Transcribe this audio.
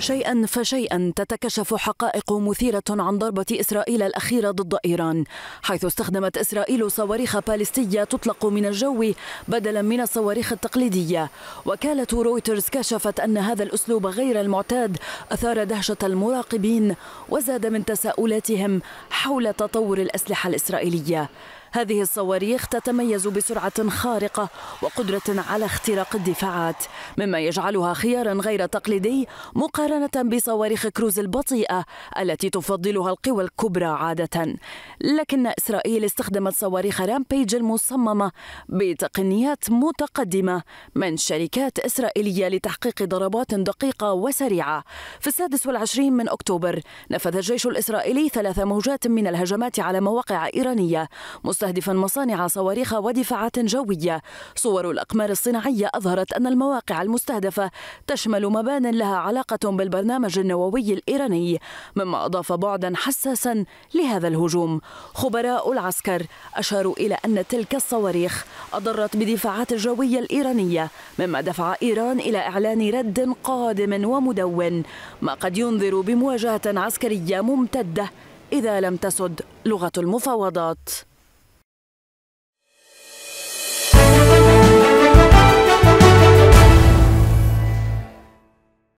شيئا فشيئا تتكشف حقائق مثيرة عن ضربة إسرائيل الأخيرة ضد إيران حيث استخدمت إسرائيل صواريخ باليستية تطلق من الجو بدلا من الصواريخ التقليدية. وكالة رويترز كشفت أن هذا الأسلوب غير المعتاد أثار دهشة المراقبين وزاد من تساؤلاتهم حول تطور الأسلحة الإسرائيلية. هذه الصواريخ تتميز بسرعة خارقة وقدرة على اختراق الدفاعات مما يجعلها خيارا غير تقليدي مقارنة بصواريخ كروز البطيئة التي تفضلها القوى الكبرى عادة. لكن إسرائيل استخدمت صواريخ رامبيج المصممة بتقنيات متقدمة من شركات إسرائيلية لتحقيق ضربات دقيقة وسريعة. في السادس والعشرين من أكتوبر نفذ الجيش الإسرائيلي ثلاث موجات من الهجمات على مواقع إيرانية مستهدفا مصانع صواريخ ودفاعات جوية. صور الأقمار الصناعية أظهرت أن المواقع المستهدفة تشمل مبان لها علاقة بالبرنامج النووي الإيراني مما أضاف بعدا حساسا لهذا الهجوم. خبراء العسكر أشاروا إلى أن تلك الصواريخ أضرت بدفاعات الجوية الإيرانية مما دفع إيران إلى إعلان رد قادم ومدون ما قد ينذر بمواجهة عسكرية ممتدة إذا لم تسد لغة المفاوضات.